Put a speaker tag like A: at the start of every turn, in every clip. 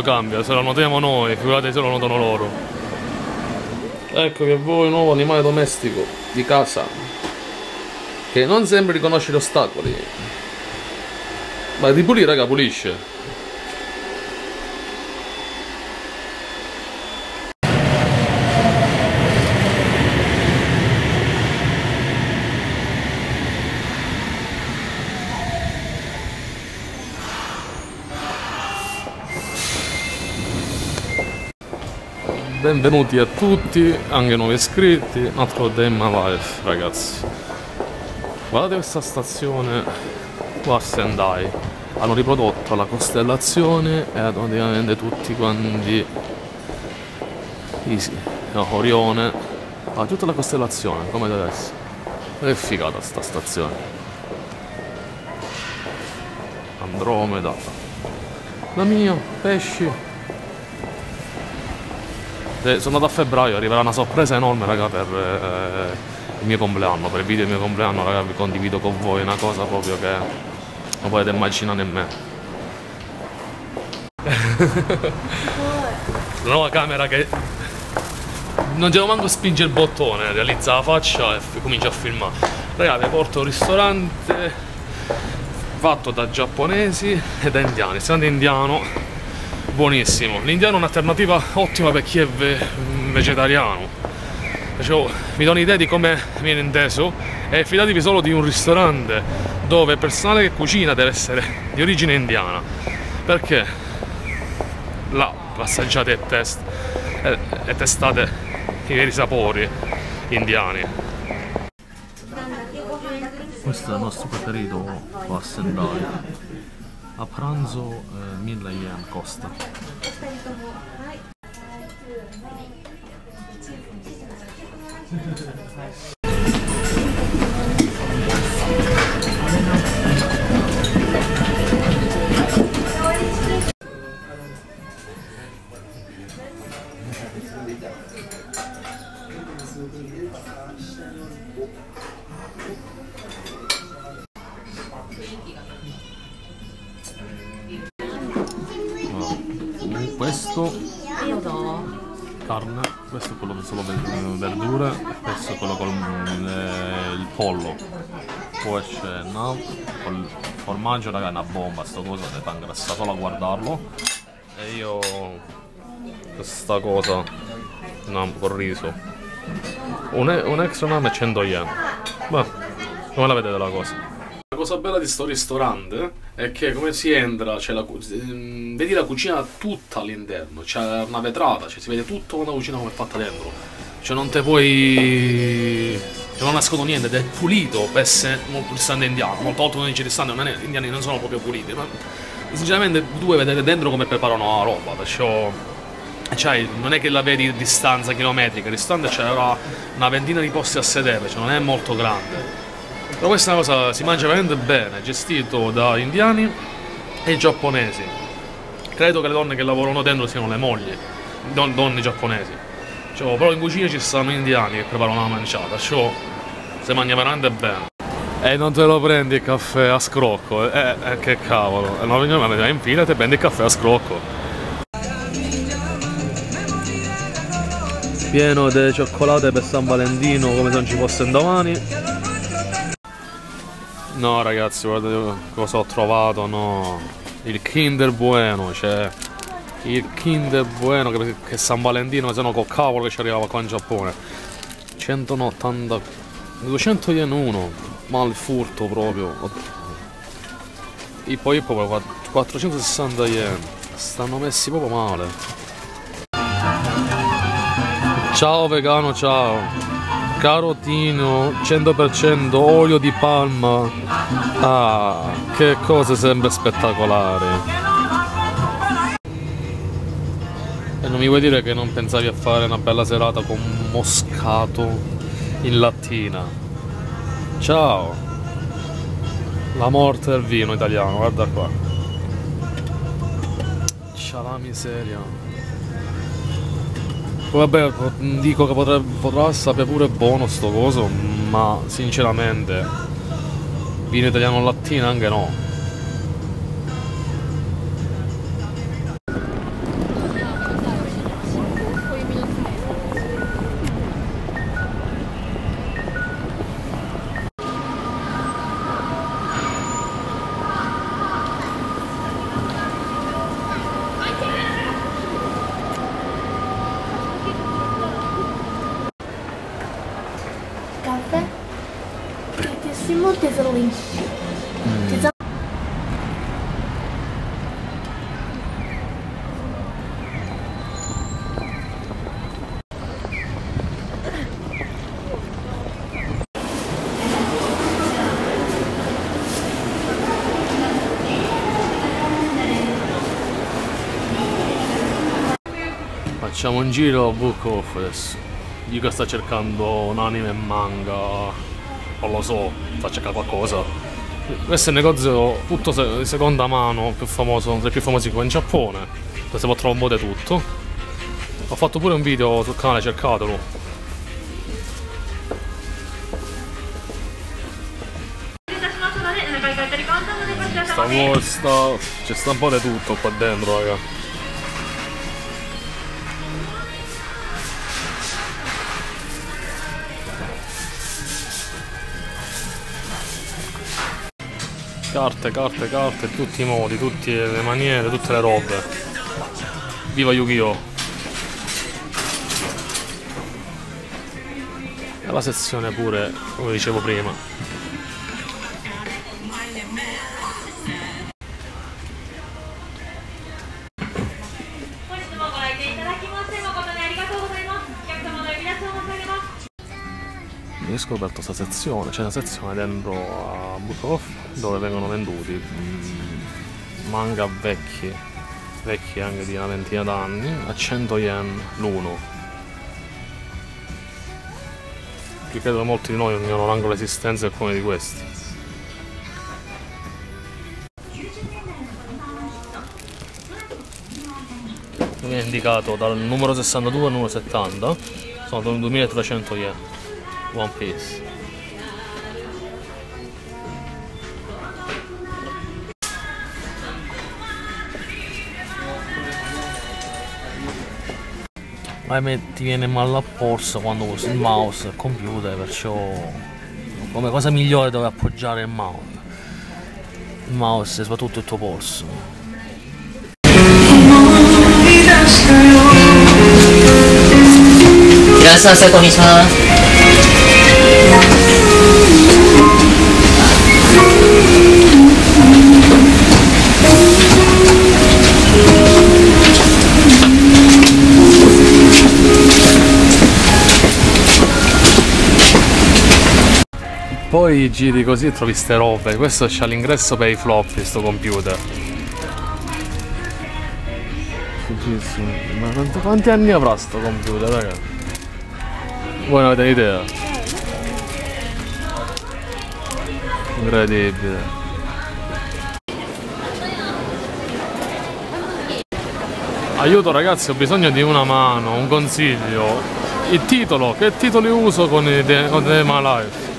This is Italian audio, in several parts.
A: mondo cambia, se lo notiamo noi, figurate se lo notano loro. Ecco che voi nuovo animale domestico di casa che non sempre riconosce gli ostacoli. Ma di pulire, raga, pulisce. Benvenuti a tutti, anche nuovi iscritti, altro Demma Life ragazzi. Guardate questa stazione qua a Sendai. Hanno riprodotto la costellazione e praticamente tutti quanti Easy, no, Orione. Ah, tutta la costellazione, come deve essere. È figata sta stazione. Andromeda. La mia, pesci. Eh, sono andato a febbraio, arriverà una sorpresa enorme, raga, per eh, il mio compleanno, per il video del mio compleanno, raga, vi condivido con voi una cosa proprio che non potete immaginare nemmeno. la nuova camera che non devo manco spingere il bottone, realizza la faccia e comincia a filmare. Raga, vi porto un ristorante fatto da giapponesi e da indiani. Ristorante indiano buonissimo. L'indiano è un'alternativa ottima per chi è ve vegetariano. Cioè, vi do un'idea di come viene inteso e fidatevi solo di un ristorante dove il personale che cucina deve essere di origine indiana. Perché là assaggiate e, test, e, e testate i veri sapori indiani. Questo è il nostro preferito qua a Sendai a pranzo eh, 1000 yen costa questo carne, questo è quello con solo verdure, questo è quello con eh, il pollo. Poi c'è no, col formaggio, raga, è una bomba sta cosa, ti fa ingrassare solo a guardarlo. E io questa cosa, no, col riso. Un, un extra name 100 yen. Beh, come la vedete la cosa? Cosa bella di sto ristorante è che come si entra, la, ehm, vedi la cucina tutta all'interno, c'è una vetrata, cioè si vede tutta una cucina come è fatta dentro. Cioè non te puoi... Cioè non nascondo niente ed è pulito per essere un ristorante indiano. Molte volte uno dice ristorante, è, gli indiani non sono proprio puliti, ma sinceramente tu vuoi vedere dentro come preparano la roba, perciò... Cioè, non è che la vedi a distanza chilometrica, il ristorante c'era una ventina di posti a sedere, cioè non è molto grande. Però questa è una cosa si mangia veramente bene, gestito da indiani e giapponesi. Credo che le donne che lavorano dentro siano le mogli, don donne giapponesi. Cioè, però in cucina ci stanno indiani che preparano la manciata, cioè si mangia veramente bene. E non te lo prendi il caffè a scrocco, eh, eh che cavolo. E non mi infine te prendi il caffè a scrocco. Pieno di cioccolate per San Valentino come se non ci fosse un domani. No ragazzi, guardate cosa ho trovato, no. Il Kinder Bueno, cioè il Kinder Bueno che, che San Valentino, se no col cavolo che ci arrivava qua in Giappone. 180 200 yen uno, ma il furto proprio. E poi proprio 460 yen. Stanno messi proprio male. Ciao vegano, ciao carotino 100% olio di palma. Ah che cose sempre spettacolari. E non mi vuoi dire che non pensavi a fare una bella serata con moscato in lattina? Ciao. La morte del vino italiano guarda qua. Ciao la miseria Vabbè, dico che potrà, potrà sapere pure buono sto coso, ma sinceramente vino italiano lattina anche no. Facciamo un giro a Book of adesso. Yuka sta cercando un anime manga. Non lo so, sta cercando qualcosa. Questo è il negozio tutto di seconda mano più famoso, uno dei più famosi qua in Giappone. Dove si può trovare un po' di tutto. Ho fatto pure un video sul canale, cercatelo. Sta volta c'è sta un po' di tutto qua dentro, raga. Carte, carte, carte, tutti i modi, tutte le maniere, tutte le robe. Viva Yu-Gi-Oh! E la sezione pure, come dicevo prima. Io ho scoperto questa sezione, c'è una sezione dentro a Book Off dove vengono venduti mm, manga vecchi, vecchi anche di una ventina d'anni, a 100 yen l'uno. Che credo molti di noi ignorano anche l'esistenza di alcuni di questi. Viene indicato dal numero 62 al numero 70, sono 2300 yen. One Piece. Ma ti viene mal a polso quando usi il mouse, il computer, perciò come cosa migliore dove appoggiare il mouse. Il mouse e soprattutto il tuo polso.
B: いら
A: Poi giri così e trovi ste robe. Questo c'ha l'ingresso per i floppy, sto computer. Fighissimo. Ma quanti, quanti anni avrà sto computer, raga? Voi non avete idea? Incredibile. Aiuto ragazzi, ho bisogno di una mano, un consiglio. Il titolo, che titoli uso con i The, con The My Life?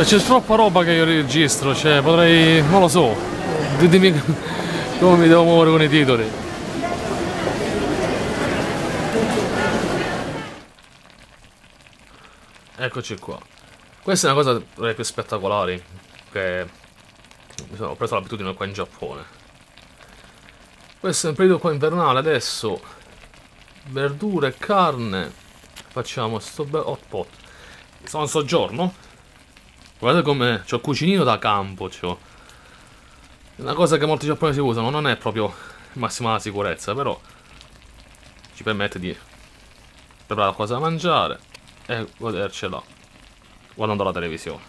A: Ma c'è troppa roba che io registro, cioè potrei. non lo so. Ditemi come mi devo muovere con i titoli. Eccoci qua. Questa è una cosa tra le più spettacolari che mi sono preso l'abitudine qua in Giappone. Questo è un periodo qua invernale adesso. Verdure carne. Facciamo sto bel hot pot. Sono in soggiorno. Guardate come c'ho cucinino da campo, c'ho. Una cosa che molti giapponesi usano, non è proprio massima sicurezza, però ci permette di preparare qualcosa da mangiare e godercela guardando la televisione.